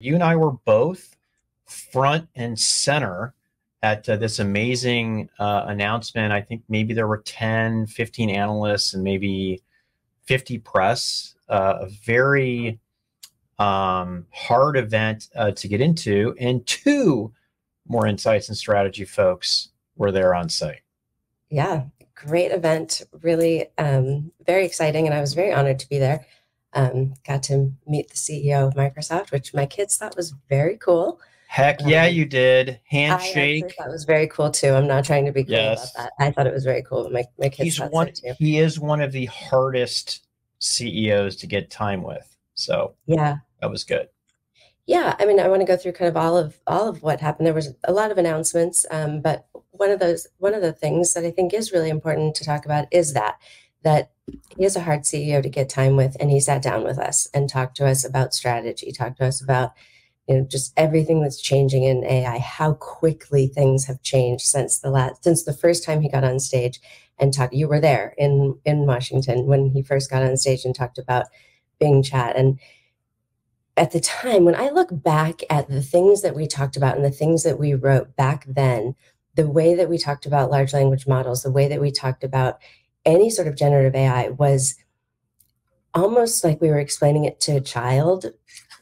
You and I were both front and center at uh, this amazing uh, announcement. I think maybe there were 10, 15 analysts and maybe 50 press. Uh, a very um, hard event uh, to get into, and two Moor Insights and Strategy folks were there on site. Yeah, great event. Really um, very exciting, and I was very honored to be there. Um, got to meet the CEO of Microsoft, which my kids thought was very cool. Heck yeah, um, you did. Handshake. That was very cool too. I'm not trying to be cool yes. about that. I thought it was very cool. My, my kids He's one, so He is one of the hardest CEOs to get time with. So yeah, that was good. Yeah, I mean, I want to go through kind of all of all of what happened. There was a lot of announcements, um, but one of those one of the things that I think is really important to talk about is that that he is a hard CEO to get time with, and he sat down with us and talked to us about strategy, talked to us about you know just everything that's changing in AI, how quickly things have changed since the last since the first time he got on stage and talked. You were there in in Washington when he first got on stage and talked about Bing Chat and at the time, when I look back at the things that we talked about and the things that we wrote back then, the way that we talked about large language models, the way that we talked about any sort of generative AI was almost like we were explaining it to a child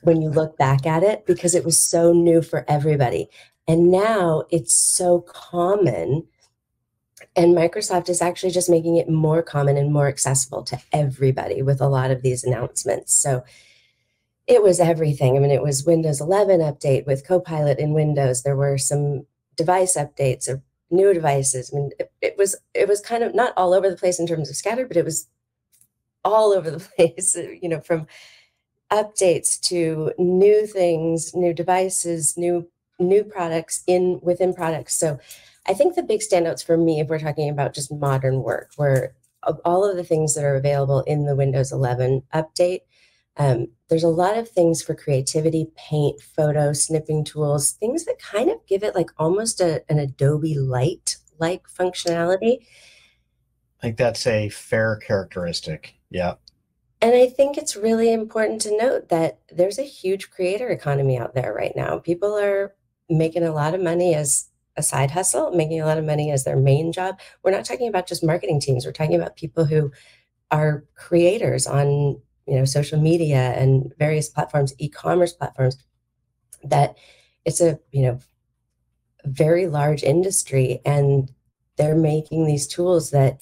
when you look back at it because it was so new for everybody. And now it's so common. And Microsoft is actually just making it more common and more accessible to everybody with a lot of these announcements. So it was everything. I mean, it was Windows 11 update with Copilot in Windows. There were some device updates of new devices. I mean, it, it, was it was kind of not all over the place in terms of scattered, but it was all over the place. You know, from updates to new things, new devices, new new products in within products. So, I think the big standouts for me, if we're talking about just modern work, were all of the things that are available in the Windows 11 update um, there's a lot of things for creativity, paint, photo, snipping tools, things that kind of give it like almost a, an Adobe Light like functionality. I think that's a fair characteristic. Yeah. And I think it's really important to note that there's a huge creator economy out there right now. People are making a lot of money as a side hustle, making a lot of money as their main job. We're not talking about just marketing teams, we're talking about people who are creators on you know social media and various platforms e-commerce platforms that it's a you know very large industry and they're making these tools that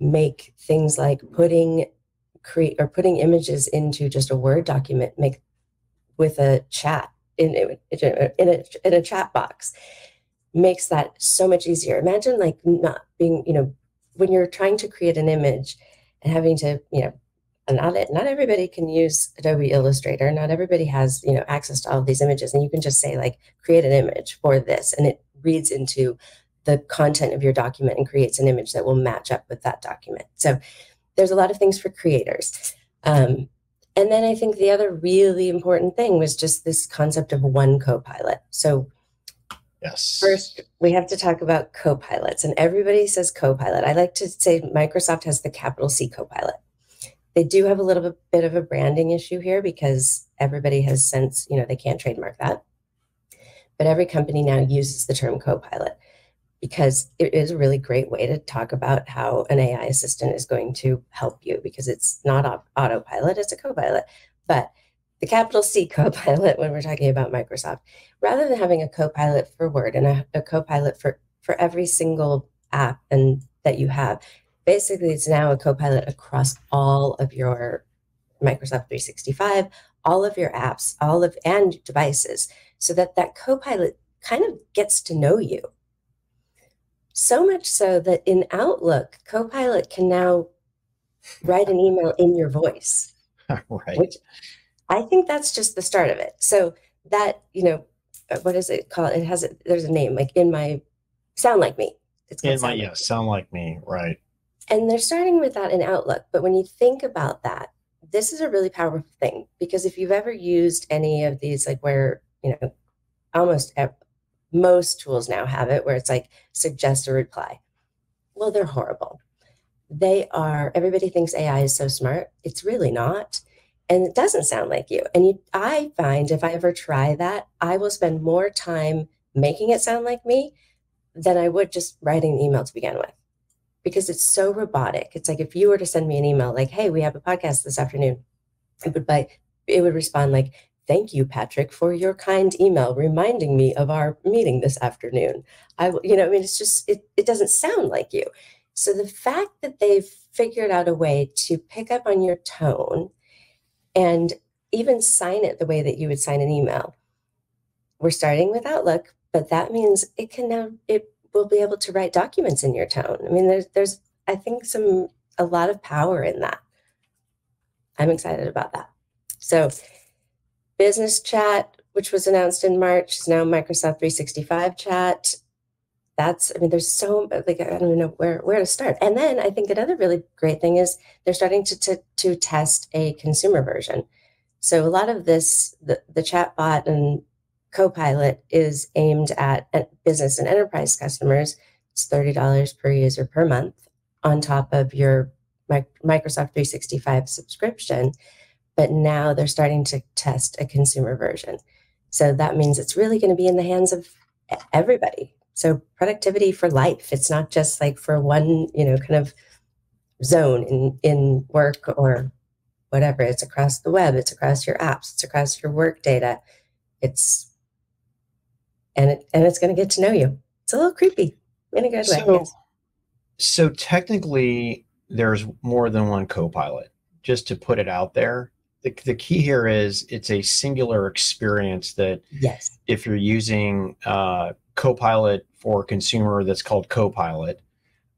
make things like putting create or putting images into just a word document make with a chat in, in, a, in a chat box makes that so much easier. Imagine like not being you know when you're trying to create an image and having to you know not not everybody can use Adobe Illustrator. Not everybody has you know access to all of these images, and you can just say like create an image for this, and it reads into the content of your document and creates an image that will match up with that document. So there's a lot of things for creators. Um, and then I think the other really important thing was just this concept of one copilot. So Yes. First, we have to talk about copilots, and everybody says copilot. I like to say Microsoft has the capital C copilot. They do have a little bit of a branding issue here because everybody has since, you know, they can't trademark that. But every company now uses the term copilot because it is a really great way to talk about how an AI assistant is going to help you because it's not autopilot, it's a copilot. But the capital C copilot, when we're talking about Microsoft, rather than having a copilot for Word and a, a copilot for, for every single app and that you have, basically it's now a copilot across all of your Microsoft 365, all of your apps, all of and devices, so that that copilot kind of gets to know you. So much so that in Outlook, Copilot can now write an email in your voice. right. Which I think that's just the start of it. So that, you know, uh, what is it called? It has a, there's a name like in my sound like me. It's in my, yeah, sound like me. Right. And they're starting with that in Outlook. But when you think about that, this is a really powerful thing because if you've ever used any of these, like where, you know, almost most tools now have it where it's like suggest a reply. Well, they're horrible. They are, everybody thinks AI is so smart. It's really not. and it doesn't sound like you. And you, I find if I ever try that, I will spend more time making it sound like me than I would just writing an email to begin with because it's so robotic. It's like if you were to send me an email like, "Hey, we have a podcast this afternoon," it would by it would respond like, "Thank you, Patrick, for your kind email reminding me of our meeting this afternoon." I, you know, I mean, it's just it it doesn't sound like you. So the fact that they've figured out a way to pick up on your tone and even sign it the way that you would sign an email. We're starting with Outlook, but that means it can now it will be able to write documents in your tone. I mean, there's there's I think some a lot of power in that. I'm excited about that. So, business chat, which was announced in March, is now Microsoft 365 chat. That's, I mean, there's so like I don't even know where where to start. And then I think another really great thing is they're starting to to, to test a consumer version. So a lot of this, the the chatbot and Copilot is aimed at uh, business and enterprise customers. It's $30 per user per month on top of your Microsoft 365 subscription. But now they're starting to test a consumer version. So that means it's really going to be in the hands of everybody. So productivity for life. It's not just like for one, you know, kind of zone in, in work or whatever. It's across the web, it's across your apps, it's across your work data. It's and it and it's going to get to know you. It's a little creepy in a good so, way. Yes. So technically, there's more than one co-pilot. Just to put it out there, the, the key here is it's a singular experience that yes, if you're using uh, Copilot for consumer, that's called Copilot.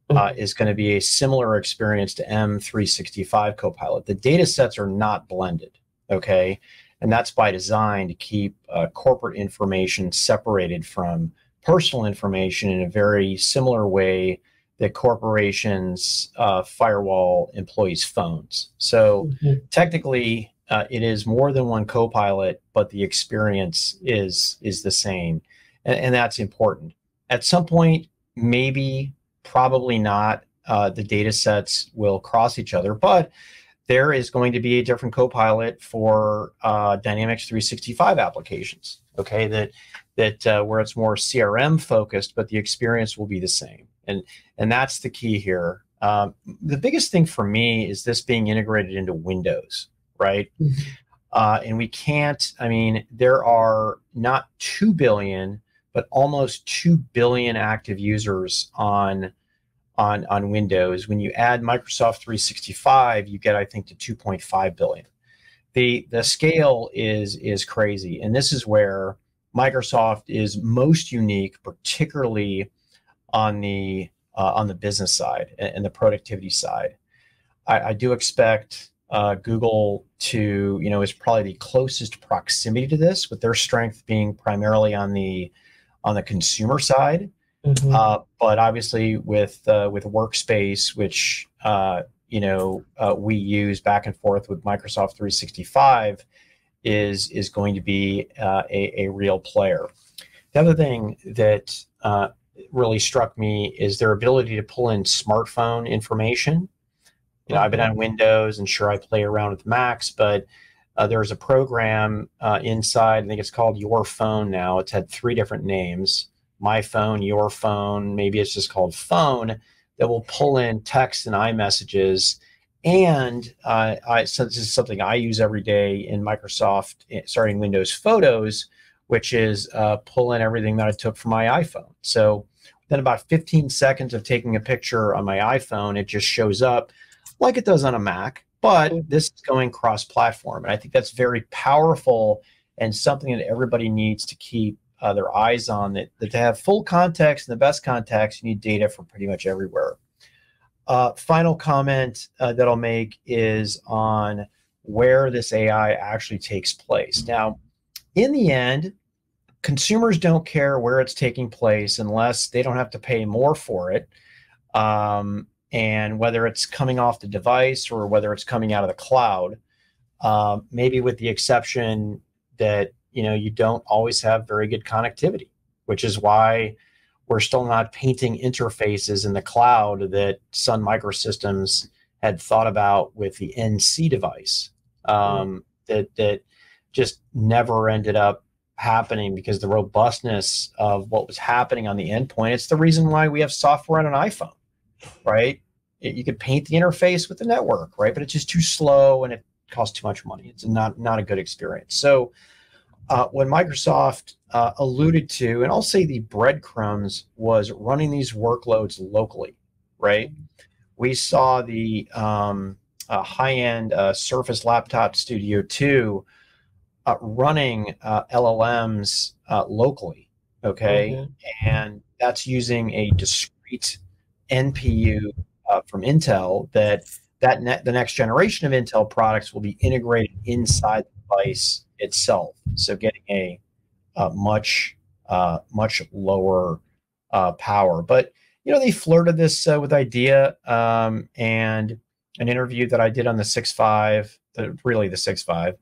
Uh, mm-hmm. is going to be a similar experience to M365 Copilot. The data sets are not blended. Okay. And that's by design to keep uh, corporate information separated from personal information in a very similar way that corporations uh, firewall employees' phones. So mm-hmm. technically, uh, it is more than one co-pilot, but the experience is is the same, and, and that's important. At some point, maybe, probably not, uh, the data sets will cross each other, but there is going to be a different copilot for uh, Dynamics 365 applications. Okay, that that uh, where it's more CRM focused, but the experience will be the same, and and that's the key here. Um, the biggest thing for me is this being integrated into Windows, right? Mm-hmm. Uh, and we can't. I mean, there are not two billion, but almost two billion active users on on on Windows. When you add Microsoft 365, you get I think to 2.5 billion. The the scale is is crazy, and this is where Microsoft is most unique, particularly on the uh, on the business side and, and the productivity side. I, I do expect uh, Google to, you know, is probably the closest proximity to this, with their strength being primarily on the on the consumer side. Mm-hmm. Uh, but obviously, with uh, with Workspace, which uh, you know uh, we use back and forth with Microsoft 365, is is going to be uh, a, a real player. The other thing that uh, really struck me is their ability to pull in smartphone information. You know, I've been on Windows, and sure, I play around with Macs, but uh, there's a program uh, inside. I think it's called Your Phone now. It's had three different names my phone, your phone, maybe it's just called phone, that will pull in text and iMessages. And uh, I, so this is something I use every day in Microsoft, eh, starting Windows Photos, which is uh, pull in everything that I took from my iPhone. So then about 15 seconds of taking a picture on my iPhone, it just shows up like it does on a Mac, but mm-hmm. this is going cross-platform. And I think that's very powerful and something that everybody needs to keep uh, their eyes on that, that to have full context and the best context, you need data from pretty much everywhere. Uh, final comment uh, that I'll make is on where this AI actually takes place. Now, in the end, consumers don't care where it's taking place unless they don't have to pay more for it. Um, and whether it's coming off the device or whether it's coming out of the cloud, uh, maybe with the exception that you know you don't always have very good connectivity which is why we're still not painting interfaces in the cloud that sun microsystems had thought about with the nc device um, that that just never ended up happening because the robustness of what was happening on the endpoint. It's the reason why we have software on an iPhone, right? It, you could paint the interface with the network, right? But it's just too slow and it costs too much money. It's not not a good experience. So uh, when Microsoft uh, alluded to, and I'll say the breadcrumbs was running these workloads locally, right? We saw the um, uh, high-end uh, Surface Laptop Studio 2 uh, running uh, LLMs locally, okay? Mm-hmm. And that's using a discrete NPU from Intel that that ne- the next generation of Intel products will be integrated inside the device itself. So getting a, a much uh, much lower uh, power. But you know they flirted this uh, with idea um, and an interview that I did on the six five, the really the six five.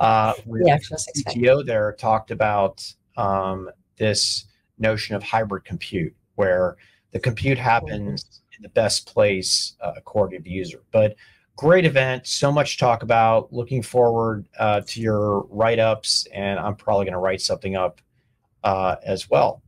Uh, with the actual CTO there talked about um, this notion of hybrid compute, where the compute happens in the best place uh, according to the user. But great event. So much talk about. Looking forward uh, to your write ups, and I'm probably going to write something up uh, as well.